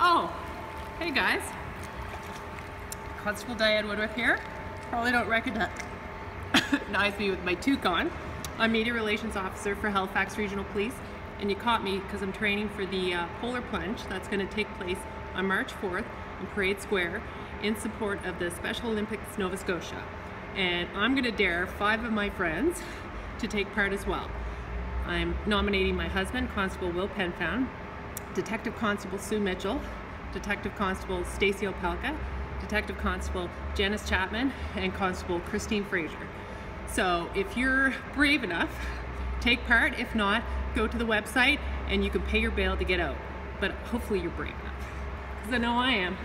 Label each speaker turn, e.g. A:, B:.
A: Oh, hey guys. Constable Dianne Woodworth here. Probably don't recognize me with my toque on. I'm Media Relations Officer for Halifax Regional Police, and you caught me because I'm training for the uh, Polar Plunge that's going to take place on March 4th in Parade Square in support of the Special Olympics Nova Scotia. And I'm going to dare five of my friends to take part as well. I'm nominating my husband, Constable Will Penfound, Detective Constable Sue Mitchell, Detective Constable Stacy Opelka, Detective Constable Janice Chapman, and Constable Christine Fraser. So if you're brave enough, take part. If not, go to the website and you can pay your bail to get out. But hopefully you're brave enough, because I know I am.